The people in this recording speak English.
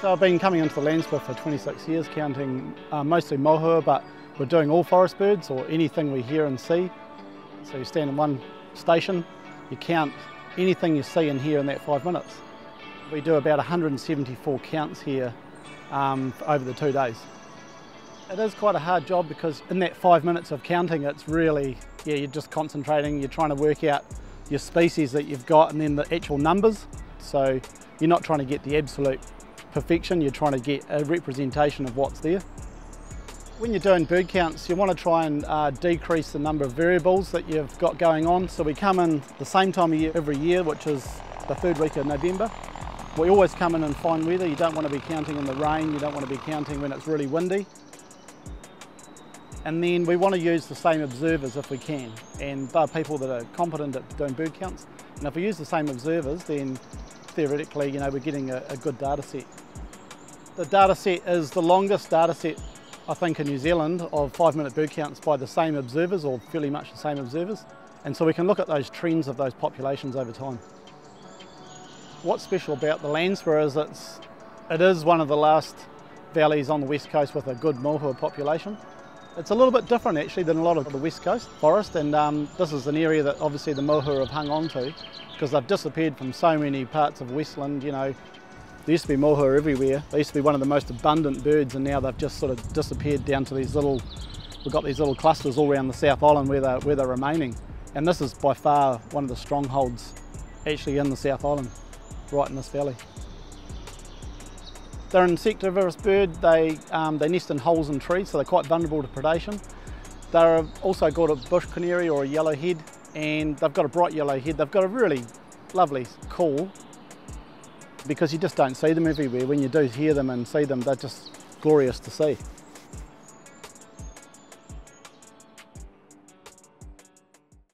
So I've been coming into the Landsborough for 26 years, counting uh, mostly mohua, but we're doing all forest birds or anything we hear and see. So you stand in one station, you count anything you see and hear in that five minutes. We do about 174 counts here um, over the two days. It is quite a hard job because in that five minutes of counting, it's really, yeah, you're just concentrating, you're trying to work out your species that you've got and then the actual numbers. So you're not trying to get the absolute perfection, you're trying to get a representation of what's there. When you're doing bird counts, you want to try and uh, decrease the number of variables that you've got going on. So we come in the same time of year every year, which is the third week of November. We always come in in fine weather. You don't want to be counting in the rain, you don't want to be counting when it's really windy. And then we want to use the same observers if we can. And they're people that are competent at doing bird counts. And if we use the same observers, then theoretically, you know, we're getting a, a good data set. The data set is the longest data set, I think, in New Zealand of five minute bird counts by the same observers or fairly much the same observers. And so we can look at those trends of those populations over time. What's special about the Landsborough is it's, it is one of the last valleys on the west coast with a good mohua population. It's a little bit different actually than a lot of the west coast forest and um, this is an area that obviously the mohua have hung on to because they've disappeared from so many parts of Westland, you know. There used to be mohua everywhere. They used to be one of the most abundant birds and now they've just sort of disappeared down to these little, we've got these little clusters all around the South Island where they're, where they're remaining. And this is by far one of the strongholds actually in the South Island, right in this valley. They're an insectivorous bird. They, um, they nest in holes in trees, so they're quite vulnerable to predation. They're also got a bush canary or a yellow head, and they've got a bright yellow head. They've got a really lovely call because you just don't see them everywhere. When you do hear them and see them, they're just glorious to see.